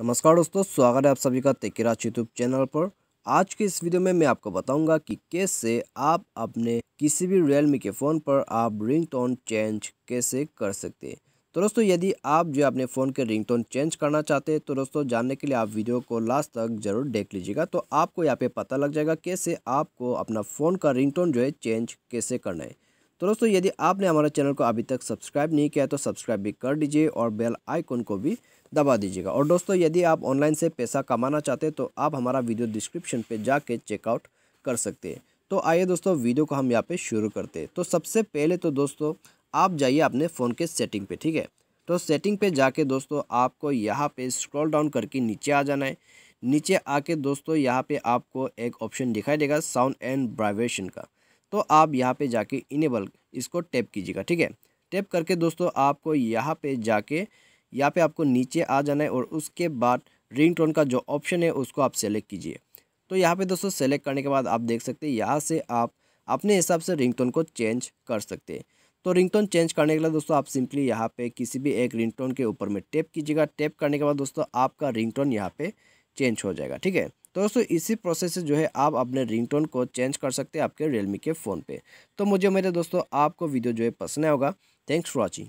नमस्कार दोस्तों, स्वागत है आप सभी का तेकेराज यूट्यूब चैनल पर। आज के इस वीडियो में मैं आपको बताऊँगा कि कैसे आप अपने किसी भी रियलमी के फ़ोन पर आप रिंगटोन चेंज कैसे कर सकते हैं। तो दोस्तों, यदि आप जो अपने फ़ोन के रिंगटोन चेंज करना चाहते हैं तो दोस्तों, जानने के लिए आप वीडियो को लास्ट तक ज़रूर देख लीजिएगा तो आपको यहाँ पे पता लग जाएगा कैसे आपको अपना फ़ोन का रिंगटोन जो है चेंज कैसे करना है। तो दोस्तों, यदि आपने हमारे चैनल को अभी तक सब्सक्राइब नहीं किया तो सब्सक्राइब भी कर दीजिए और बेल आइकन को भी दबा दीजिएगा। और दोस्तों, यदि आप ऑनलाइन से पैसा कमाना चाहते हैं तो आप हमारा वीडियो डिस्क्रिप्शन पे जाके चेकआउट कर सकते हैं। तो आइए दोस्तों, वीडियो को हम यहाँ पे शुरू करते हैं। तो सबसे पहले तो दोस्तों, आप जाइए अपने फ़ोन के सेटिंग पे, ठीक है? तो सेटिंग पे जाके दोस्तों, आपको यहाँ पे स्क्रॉल डाउन करके नीचे आ जाना है। नीचे आके दोस्तों, यहाँ पे आपको एक ऑप्शन दिखाई देगा, साउंड एंड वाइब्रेशन का। तो आप यहाँ पे जाके इनेबल इसको टैप कीजिएगा, ठीक है? टैप करके दोस्तों आपको यहाँ पे जाके, यहाँ पे आपको नीचे आ जाना है और उसके बाद रिंग टोन का जो ऑप्शन है उसको आप सेलेक्ट कीजिए। तो यहाँ पे दोस्तों सेलेक्ट करने के बाद आप देख सकते हैं, यहाँ से आप अपने हिसाब से रिंगटोन को चेंज कर सकते हैं। तो रिंगटोन चेंज करने के लिए दोस्तों आप सिंपली यहाँ पे किसी भी एक रिंगटोन के ऊपर में टैप कीजिएगा। टैप करने के बाद दोस्तों आपका रिंगटोन यहाँ पे चेंज हो जाएगा, ठीक है? तो दोस्तों, इसी प्रोसेस से जो है आप अपने रिंगटोन को चेंज कर सकते हैं आपके रियलमी के फ़ोन पे। तो मुझे मेरे दोस्तों, आपको वीडियो जो है पसंद आएगा थैंक्स फॉर वॉचिंग